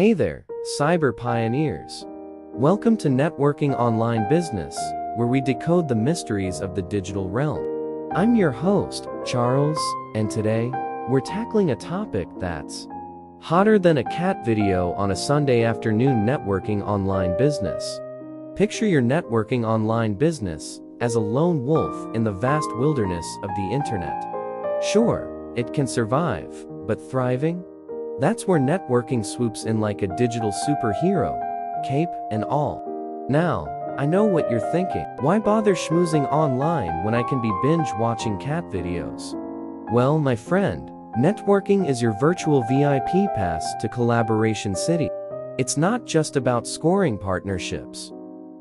Hey there, cyber pioneers. Welcome to Networking Online Business, where we decode the mysteries of the digital realm. I'm your host, Charles, and today, we're tackling a topic that's hotter than a cat video on a Sunday afternoon networking online business. Picture your networking online business as a lone wolf in the vast wilderness of the internet. Sure, it can survive, but thriving? That's where networking swoops in like a digital superhero, cape and all. Now, I know what you're thinking. Why bother schmoozing online when I can be binge watching cat videos? Well, my friend, networking is your virtual VIP pass to Collaboration City. It's not just about scoring partnerships.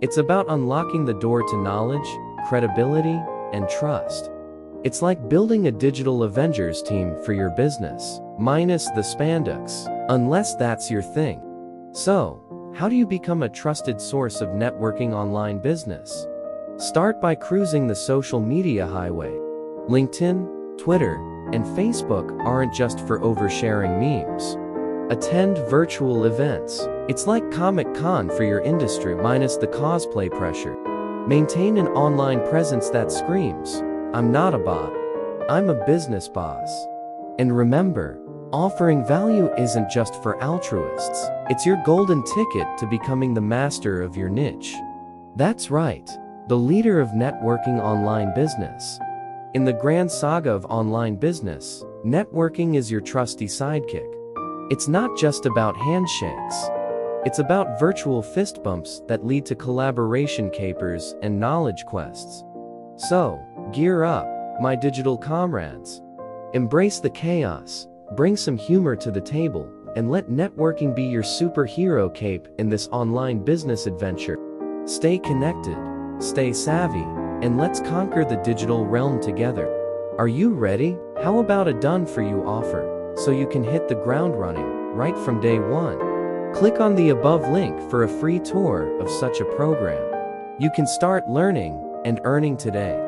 It's about unlocking the door to knowledge, credibility, and trust. It's like building a digital Avengers team for your business, minus the spandex, unless that's your thing. So, how do you become a trusted source of networking online business? Start by cruising the social media highway. LinkedIn, Twitter, and Facebook aren't just for oversharing memes. Attend virtual events. It's like Comic Con for your industry minus the cosplay pressure. Maintain an online presence that screams, I'm not a bot. I'm a business boss. And remember, offering value isn't just for altruists, it's your golden ticket to becoming the master of your niche. That's right, the leader of networking online business. In the grand saga of online business, networking is your trusty sidekick. It's not just about handshakes. It's about virtual fist bumps that lead to collaboration capers and knowledge quests. So, gear up, my digital comrades. Embrace the chaos, bring some humor to the table, and let networking be your superhero cape in this online business adventure. Stay connected, stay savvy, and let's conquer the digital realm together. Are you ready? How about a done for you offer, so you can hit the ground running right from day one? Click on the above link for a free tour of such a program. You can start learning and earning today.